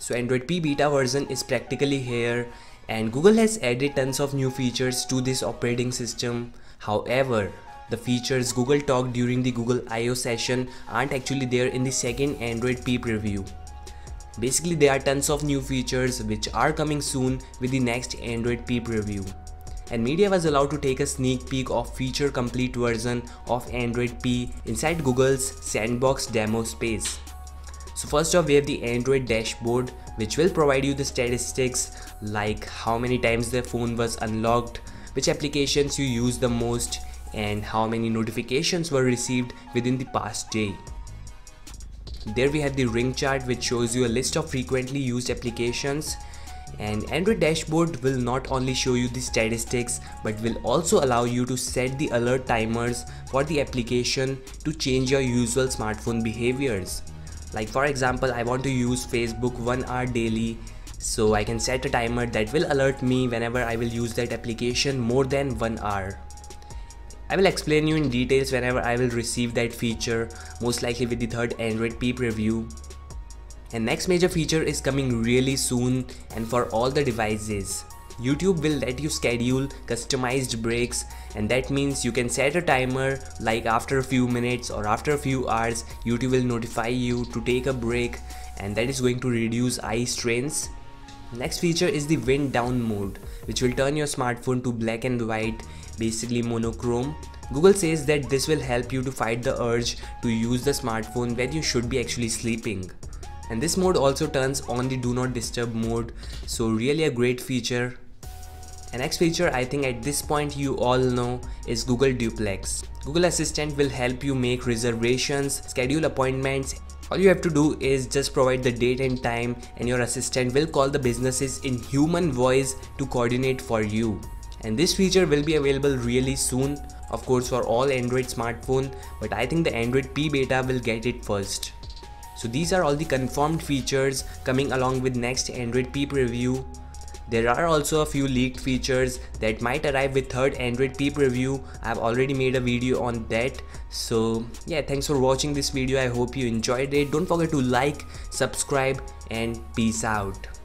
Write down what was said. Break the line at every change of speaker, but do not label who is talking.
So Android P beta version is practically here and Google has added tons of new features to this operating system. However, the features Google talked during the Google I.O. session aren't actually there in the second Android P preview. Basically there are tons of new features which are coming soon with the next Android P preview. And media was allowed to take a sneak peek of feature complete version of Android P inside Google's sandbox demo space. So first off we have the Android dashboard which will provide you the statistics like how many times the phone was unlocked, which applications you use the most and how many notifications were received within the past day. There we have the ring chart which shows you a list of frequently used applications and Android dashboard will not only show you the statistics but will also allow you to set the alert timers for the application to change your usual smartphone behaviors. Like for example, I want to use Facebook 1 hour daily so I can set a timer that will alert me whenever I will use that application more than 1 hour. I will explain you in details whenever I will receive that feature, most likely with the third Android P preview. And next major feature is coming really soon and for all the devices. YouTube will let you schedule customized breaks and that means you can set a timer like after a few minutes or after a few hours YouTube will notify you to take a break and that is going to reduce eye strains. Next feature is the wind down mode which will turn your smartphone to black and white basically monochrome. Google says that this will help you to fight the urge to use the smartphone when you should be actually sleeping. And this mode also turns on the do not disturb mode so really a great feature a next feature I think at this point you all know is Google Duplex. Google Assistant will help you make reservations, schedule appointments. All you have to do is just provide the date and time and your assistant will call the businesses in human voice to coordinate for you. And this feature will be available really soon, of course for all Android smartphone, but I think the Android P beta will get it first. So these are all the confirmed features coming along with next Android P preview. There are also a few leaked features that might arrive with third Android P preview. I've already made a video on that. So yeah, thanks for watching this video. I hope you enjoyed it. Don't forget to like, subscribe and peace out.